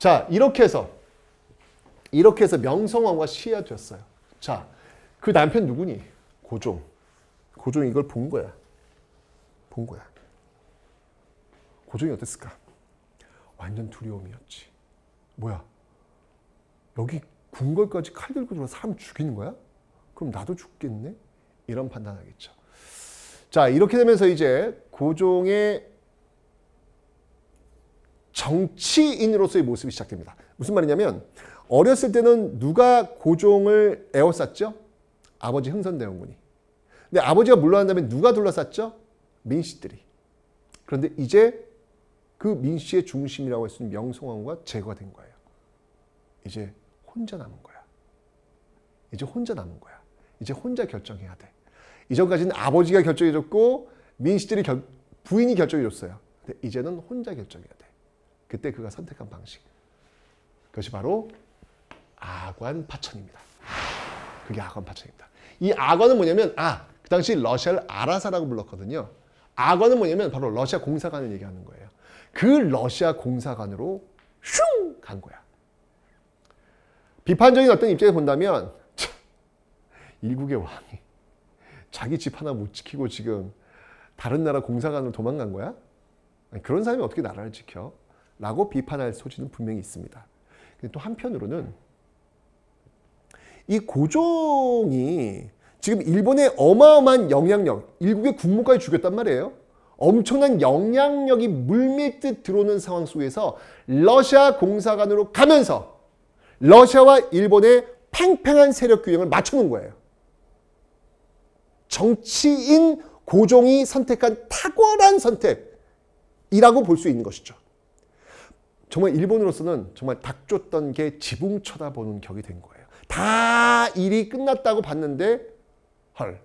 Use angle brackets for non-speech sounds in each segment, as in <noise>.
자, 이렇게 해서 이렇게 해서 명성황후가 시해가 되었어요. 자, 그 남편 누구니? 고종. 고종이 이걸 본 거야. 본 거야. 고종이 어땠을까? 완전 두려움이었지. 뭐야? 여기 궁궐까지 칼 들고 들어 사람 죽이는 거야? 그럼 나도 죽겠네? 이런 판단하겠죠. 자, 이렇게 되면서 이제 고종의 정치인으로서의 모습이 시작됩니다. 무슨 말이냐면 어렸을 때는 누가 고종을 에워쌌죠? 아버지 흥선대원군이. 근데 아버지가 물러난 다음에 누가 둘러쌌죠? 민씨들이. 그런데 이제 그 민씨의 중심이라고 할 수 있는 명성황후가 제거가 된 거예요. 이제 혼자 남은 거야. 이제 혼자 남은 거야. 이제 혼자 결정해야 돼. 이전까지는 아버지가 결정해줬고 민씨들이 결, 부인이 결정해줬어요. 근데 이제는 혼자 결정해야 돼. 그때 그가 선택한 방식. 그것이 바로 아관 파천입니다. 그게 아관 파천입니다. 이 아관은 뭐냐면 아, 그 당시 러시아를 아라사라고 불렀거든요. 아관은 뭐냐면 바로 러시아 공사관을 얘기하는 거예요. 그 러시아 공사관으로 슝 간 거야. 비판적인 어떤 입장에서 본다면 일국의 왕이 자기 집 하나 못 지키고 지금 다른 나라 공사관으로 도망간 거야? 그런 사람이 어떻게 나라를 지켜? 라고 비판할 소지는 분명히 있습니다. 또 한편으로는 이 고종이 지금 일본의 어마어마한 영향력, 일국의 국무까지 죽였단 말이에요. 엄청난 영향력이 물밀듯 들어오는 상황 속에서 러시아 공사관으로 가면서 러시아와 일본의 팽팽한 세력 균형을 맞춰놓은 거예요. 정치인 고종이 선택한 탁월한 선택이라고 볼 수 있는 것이죠. 정말 일본으로서는 정말 닥쳤던 게 지붕 쳐다보는 격이 된 거예요. 다 일이 끝났다고 봤는데 헐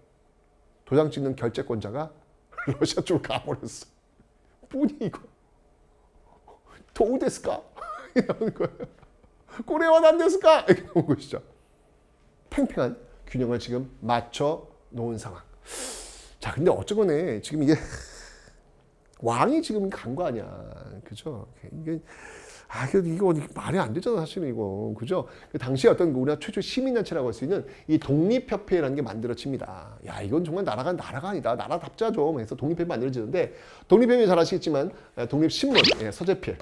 도장 찍는 결재권자가 <laughs> 러시아 쪽으로 가버렸어. 뿐이 이거 도우 데스까? <laughs> 이러는 거예요. 꼬레와 난 데스까? <laughs> 이렇게 나온 것이죠. 팽팽한 균형을 지금 맞춰 놓은 상황. 자, 근데 어쩌거네. 지금 이게 왕이 지금 간 거 아니야. 그죠? 이게 아, 이거 말이 안 되잖아, 사실은 이거. 그죠? 그 당시에 어떤 우리나라 최초 시민단체라고 할 수 있는 이 독립협회라는 게 만들어집니다. 야, 이건 정말 나라가 나라가 아니다. 나라답자 좀 해서 독립협회 만들어지는데, 독립협회 잘 아시겠지만, 독립신문, 예, 서재필.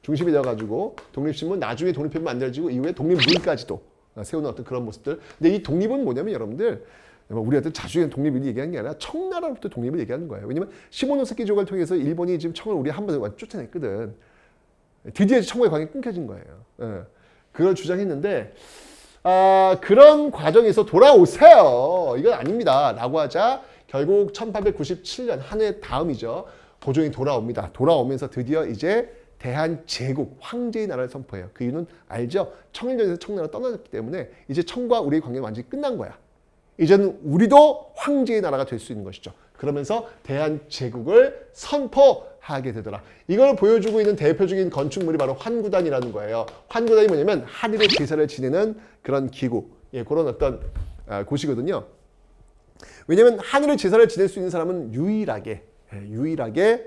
중심이 되어가지고, 독립신문, 나중에 독립협회 만들어지고, 이후에 독립문까지도 세우는 어떤 그런 모습들. 근데 이 독립은 뭐냐면 여러분들, 우리한테 자주의 독립을 얘기하는 게 아니라 청나라로부터 독립을 얘기하는 거예요. 왜냐면 시모노세키 조각을 통해서 일본이 지금 청을 우리 한번 쫓아냈거든. 드디어 청과의 관계가 끊겨진 거예요. 예. 그걸 주장했는데 아, 그런 과정에서 돌아오세요. 이건 아닙니다. 라고 하자 결국 1897년 한 해 다음이죠. 고종이 돌아옵니다. 돌아오면서 드디어 이제 대한제국, 황제의 나라를 선포해요. 그 이유는 알죠? 청일전에서 청나라 떠났기 때문에 이제 청과 우리의 관계는 완전히 끝난 거야. 이제는 우리도 황제의 나라가 될 수 있는 것이죠. 그러면서 대한제국을 선포하게 되더라. 이걸 보여주고 있는 대표적인 건축물이 바로 환구단이라는 거예요. 환구단이 뭐냐면 하늘의 제사를 지내는 그런 기구, 예, 그런 어떤 아, 곳이거든요. 왜냐하면 하늘의 제사를 지낼 수 있는 사람은 유일하게, 예, 유일하게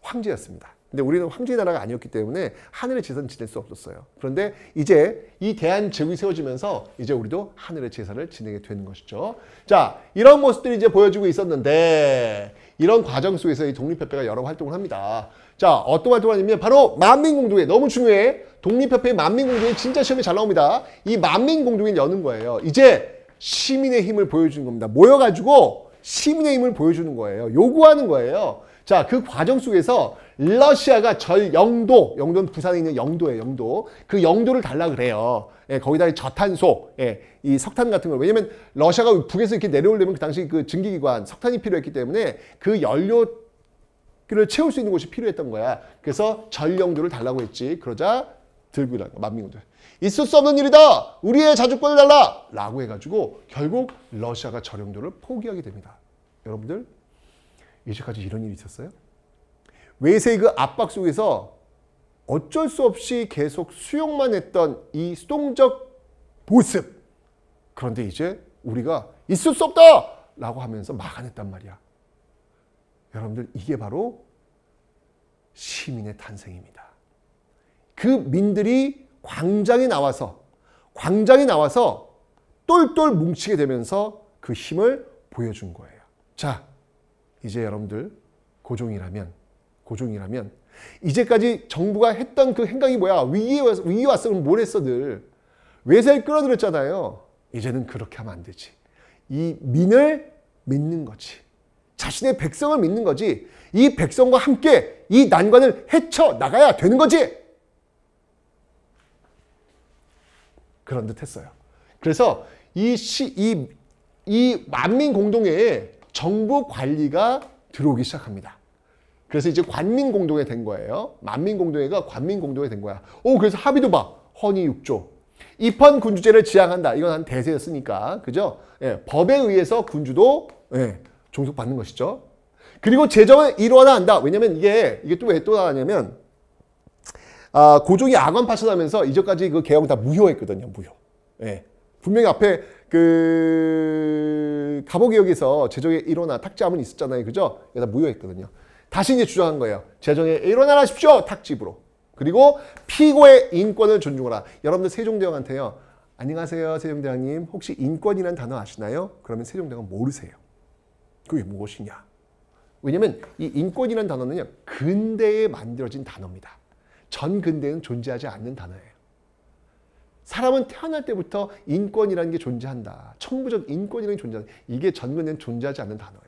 황제였습니다. 근데 우리는 황제의 나라가 아니었기 때문에 하늘의 제사는 지낼 수 없었어요. 그런데 이제 이 대한 제국이 세워지면서 이제 우리도 하늘의 제사를 지내게 되는 것이죠. 자, 이런 모습들이 이제 보여지고 있었는데 이런 과정 속에서 이 독립협회가 여러 활동을 합니다. 자, 어떤 활동을 하냐면 바로 만민공동회 너무 중요해. 독립협회 만민공동회 진짜 시험에 잘 나옵니다. 이 만민공동회를 여는 거예요. 이제 시민의 힘을 보여주는 겁니다. 모여가지고 시민의 힘을 보여주는 거예요. 요구하는 거예요. 자, 그 과정 속에서 러시아가 절 영도, 영도는 부산에 있는 영도예요, 영도. 그 영도를 달라 그래요. 예, 거기다 저탄소, 예, 이 석탄 같은 걸. 왜냐면 러시아가 북에서 이렇게 내려오려면 그 당시 그 증기기관, 석탄이 필요했기 때문에 그 연료를 채울 수 있는 곳이 필요했던 거야. 그래서 절 영도를 달라고 했지. 그러자 들고 일어난 거, 만민군들. 있을 수 없는 일이다! 우리의 자주권을 달라! 라고 해가지고 결국 러시아가 절 영도를 포기하게 됩니다. 여러분들, 이제까지 이런 일이 있었어요? 외세의 그 압박 속에서 어쩔 수 없이 계속 수용만 했던 이 수동적 모습. 그런데 이제 우리가 있을 수 없다! 라고 하면서 막아냈단 말이야. 여러분들, 이게 바로 시민의 탄생입니다. 그 민들이 광장에 나와서 광장에 나와서 똘똘 뭉치게 되면서 그 힘을 보여준 거예요. 자, 이제 여러분들 고종이라면 고종이라면 이제까지 정부가 했던 그 행각이 뭐야? 위기에, 위기 왔으면 뭘 했어 늘. 외세를 끌어들였잖아요. 이제는 그렇게 하면 안 되지. 이 민을 믿는 거지. 자신의 백성을 믿는 거지. 이 백성과 함께 이 난관을 헤쳐 나가야 되는 거지. 그런 듯 했어요. 그래서 이 시, 이, 이 만민 공동회에 정부 관리가 들어오기 시작합니다. 그래서 이제 관민 공동회 된 거예요. 만민 공동회가 관민 공동회 된 거야. 오, 그래서 합의도 봐. 헌의 6조. 입헌 군주제를 지향한다. 이건 한 대세였으니까. 그죠? 예, 법에 의해서 군주도 예, 종속받는 것이죠. 그리고 재정을 일원화한다. 왜냐면 이게, 이게 또 왜 또 나왔냐면, 아, 고종이 악원 파천하면서 이전까지 그 개혁은 다 무효했거든요. 무효. 예. 분명히 앞에 그 가보개혁에서 재정의 일원화 탁지함은 있었잖아요. 그죠? 이게 다 무효했거든요. 다시 이제 주장한 거예요. 재정에 일어나십시오. 탁집으로. 그리고 피고의 인권을 존중하라. 여러분들 세종대왕한테요. 안녕하세요. 세종대왕님. 혹시 인권이라는 단어 아시나요? 그러면 세종대왕은 모르세요. 그게 무엇이냐? 왜냐면 이 인권이라는 단어는요. 근대에 만들어진 단어입니다. 전 근대는 존재하지 않는 단어예요. 사람은 태어날 때부터 인권이라는 게 존재한다. 천부적 인권이라는 게 존재한다. 이게 전 근대는 존재하지 않는 단어예요.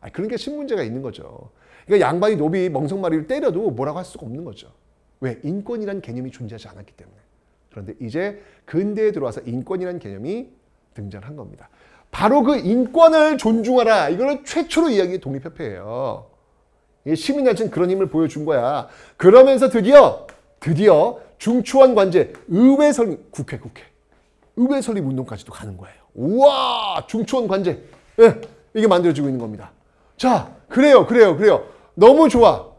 아, 그런 게 신문제가 있는 거죠. 그러니까 양반이 노비 멍석마리를 때려도 뭐라고 할 수가 없는 거죠. 왜? 인권이라는 개념이 존재하지 않았기 때문에. 그런데 이제 근대에 들어와서 인권이라는 개념이 등장한 겁니다. 바로 그 인권을 존중하라. 이거는 최초로 이야기 독립협회예요. 시민단체는 그런 힘을 보여준 거야. 그러면서 드디어 드디어 중추원 관제 의회 설립 국회 국회 의회 설립 운동까지도 가는 거예요. 우와 중추원 관제 예, 이게 만들어지고 있는 겁니다. 자 그래요 그래요 그래요 너무 좋아.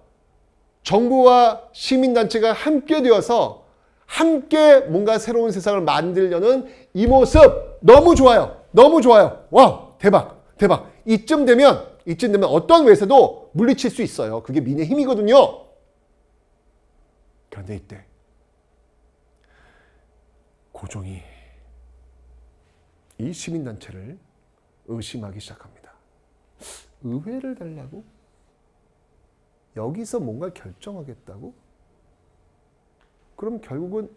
정부와 시민단체가 함께 되어서 함께 뭔가 새로운 세상을 만들려는 이 모습 너무 좋아요. 너무 좋아요. 와 대박 대박. 이쯤 되면 이쯤 되면 어떤 외세도 물리칠 수 있어요. 그게 민의 힘이거든요. 그런데 이때 고종이 이 시민단체를 의심하기 시작합니다. 의회를 달라고? 여기서 뭔가 결정하겠다고? 그럼 결국은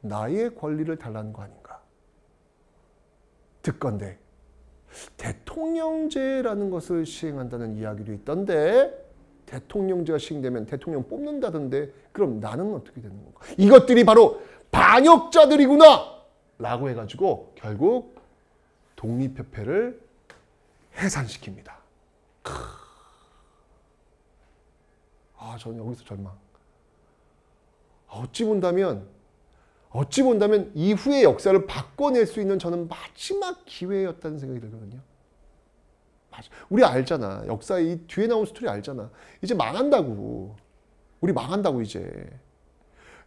나의 권리를 달라는 거 아닌가? 듣건데 대통령제라는 것을 시행한다는 이야기도 있던데 대통령제가 시행되면 대통령 뽑는다던데 그럼 나는 어떻게 되는 건가? 이것들이 바로 반역자들이구나! 라고 해가지고 결국 독립협회를 해산시킵니다. 아, 저는 여기서 절망. 어찌 본다면, 어찌 본다면 이후의 역사를 바꿔낼 수 있는 저는 마지막 기회였다는 생각이 들거든요. 맞아. 우리 알잖아. 역사 이 뒤에 나온 스토리 알잖아. 이제 망한다고. 우리 망한다고 이제.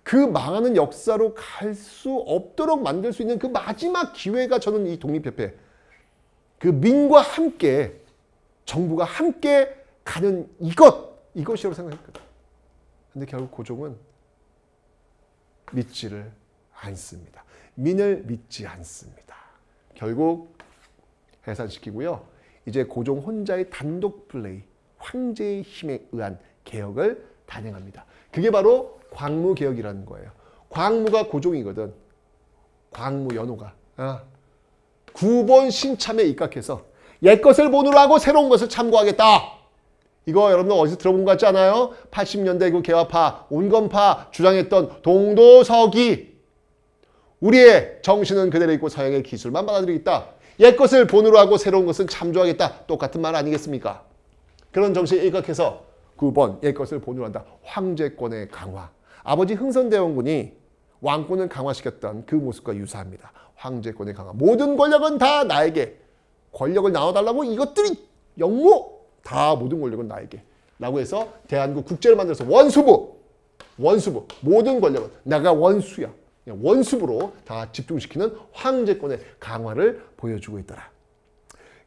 그 망하는 역사로 갈 수 없도록 만들 수 있는 그 마지막 기회가 저는 이 독립협회. 그 민과 함께 정부가 함께 가는 이것 이것이라고 생각했거든. 근데 결국 고종은 믿지를 않습니다. 민을 믿지 않습니다. 결국 해산시키고요. 이제 고종 혼자의 단독 플레이, 황제의 힘에 의한 개혁을 단행합니다. 그게 바로 광무 개혁이라는 거예요. 광무가 고종이거든. 광무 연호가. 아. 9번 신참에 입각해서 옛것을 하고 새로운 것을 참고하겠다. 이거 여러분 어디서 들어본 것 같지 않아요? 80년대 그 개화파, 온건파 주장했던 동도서기. 우리의 정신은 그대로 있고 서양의 기술만 받아들이겠다. 옛 것을 본으로 하고 새로운 것은 참조하겠다. 똑같은 말 아니겠습니까? 그런 정신에 일각해서 9번 옛 것을 본으로 한다. 황제권의 강화. 아버지 흥선대원군이 왕권을 강화시켰던 그 모습과 유사합니다. 황제권의 강화. 모든 권력은 다 나에게. 권력을 나눠달라고 이것들이 영모. 다 모든 권력은 나에게. 라고 해서 대한민국 국제를 만들어서 원수부. 원수부. 모든 권력은 내가 원수야. 원수부로 다 집중시키는 황제권의 강화를 보여주고 있더라.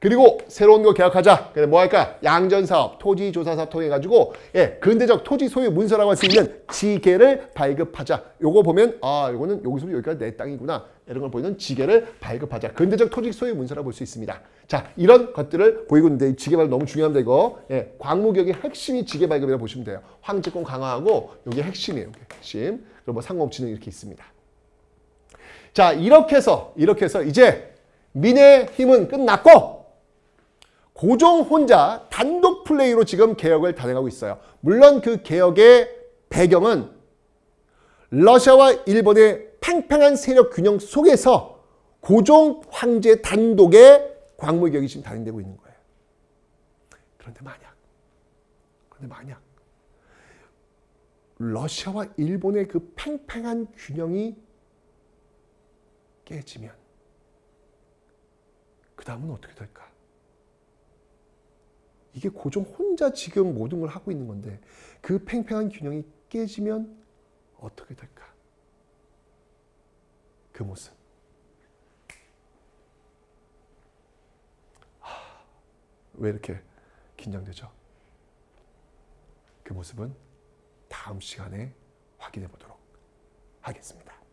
그리고 새로운 거 개혁하자. 그래 뭐 할까? 양전 사업, 토지 조사 사업 통해 가지고 예, 근대적 토지 소유 문서라고 할 수 있는 지계를 발급하자. 요거 보면 아, 요거는 여기서 여기까지 내 땅이구나. 이런 걸 보이는 지계를 발급하자. 근대적 토지 소유 문서라고 볼수 있습니다. 자, 이런 것들을 보이고 있는데 이 지계 발급 너무 중요합니다. 이거. 예, 광무격의 핵심이 지계 발급이라고 보시면 돼요. 황제권 강화하고 요게 핵심이에요. 요게 핵심. 그리고 뭐 상공업진흥 이렇게 있습니다. 자, 이렇게 해서 이렇게 해서 이제 민의 힘은 끝났고 고종 혼자 단독 플레이로 지금 개혁을 단행하고 있어요. 물론 그 개혁의 배경은 러시아와 일본의 팽팽한 세력 균형 속에서 고종 황제 단독의 광무개혁이 지금 단행되고 있는 거예요. 그런데 만약, 그런데 만약 러시아와 일본의 그 팽팽한 균형이 깨지면 그 다음은 어떻게 될까? 이게 고종 혼자 지금 모든 걸 하고 있는 건데 그 팽팽한 균형이 깨지면 어떻게 될까? 그 모습. 하, 왜 이렇게 긴장되죠? 그 모습은 다음 시간에 확인해 보도록 하겠습니다.